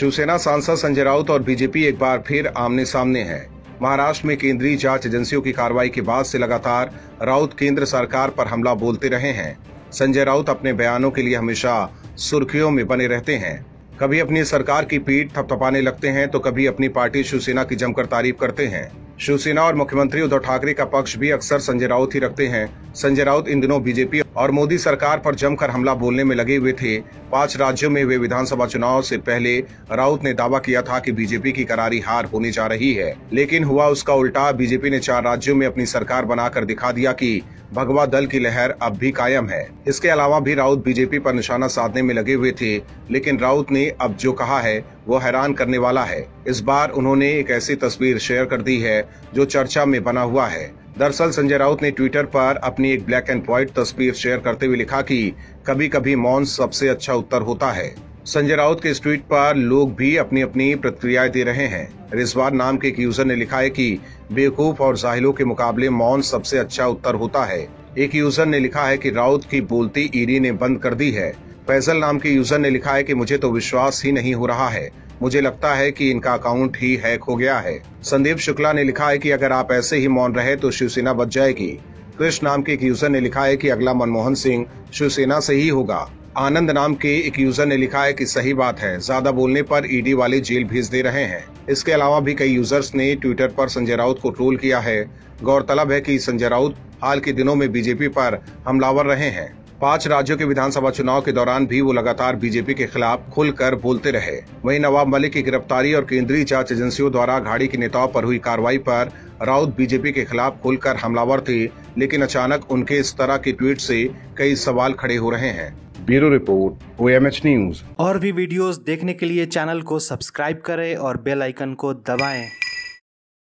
शिवसेना सांसद संजय राउत और बीजेपी एक बार फिर आमने सामने है। महाराष्ट्र में केंद्रीय जाँच एजेंसियों की कार्रवाई के बाद से लगातार राउत केंद्र सरकार पर हमला बोलते रहे हैं। संजय राउत अपने बयानों के लिए हमेशा सुर्खियों में बने रहते हैं। कभी अपनी सरकार की पीठ थपथपाने लगते हैं तो कभी अपनी पार्टी शिवसेना की जमकर तारीफ़ करते हैं। शिवसेना और मुख्यमंत्री उद्धव ठाकरे का पक्ष भी अक्सर संजय राउत ही रखते हैं। संजय राउत इन दिनों बीजेपी और मोदी सरकार पर जमकर हमला बोलने में लगे हुए थे। पाँच राज्यों में हुए विधानसभा चुनाव से पहले राउत ने दावा किया था कि बीजेपी की करारी हार होने जा रही है। लेकिन हुआ उसका उल्टा, बीजेपी ने चार राज्यों में अपनी सरकार बनाकर दिखा दिया की भगवा दल की लहर अब भी कायम है। इसके अलावा भी राउत बीजेपी पर निशाना साधने में लगे हुए थे, लेकिन राउत ने अब जो कहा है वो हैरान करने वाला है। इस बार उन्होंने एक ऐसी तस्वीर शेयर कर दी है, जो चर्चा में बना हुआ है। दरअसल संजय राउत ने ट्विटर पर अपनी एक ब्लैक एंड व्हाइट तस्वीर शेयर करते हुए लिखा कि कभी कभी मौन सबसे अच्छा उत्तर होता है। संजय राउत के इस ट्वीट पर लोग भी अपनी अपनी प्रतिक्रियाएँ दे रहे हैं। रिजवान नाम के एक यूज़र ने लिखा है कि बेवकूफ़ और जाहिलों के मुकाबले मौन सबसे अच्छा उत्तर होता है। एक यूज़र ने लिखा है कि राउत की बोलती ईडी ने बंद कर दी है। फैजल नाम के यूज़र ने लिखा है कि मुझे तो विश्वास ही नहीं हो रहा है। मुझे लगता है कि इनका अकाउंट ही हैक हो गया है। संदीप शुक्ला ने लिखा है कि अगर आप ऐसे ही मौन रहे तो शिवसेना बच जाएगी। कृष्ण नाम के एक यूज़र ने लिखा है कि अगला मनमोहन सिंह शिवसेना से ही होगा। आनंद नाम के एक यूज़र ने लिखा है कि सही बात है, ज़्यादा बोलने पर ईडी वाले जेल भेज दे रहे हैं। इसके अलावा भी कई यूज़र्स ने ट्विटर पर संजय राउत को ट्रोल किया है। गौरतलब है कि संजय राउत हाल के दिनों में बीजेपी पर हमलावर रहे हैं। पाँच राज्यों के विधानसभा चुनाव के दौरान भी वो लगातार बीजेपी के खिलाफ खुलकर बोलते रहे। वहीं नवाब मलिक की गिरफ्तारी और केंद्रीय जाँच एजेंसियों द्वारा घाड़ी के नेताओं पर हुई कार्रवाई पर राउत बीजेपी के खिलाफ खुलकर हमलावर थे लेकिन अचानक उनके इस तरह के ट्वीट से कई सवाल खड़े हो रहे हैं। ब्यूरो रिपोर्ट ओएमएच न्यूज़ और भी वीडियोस देखने के लिए चैनल को सब्सक्राइब करें और बेल आइकन को दबाएँ।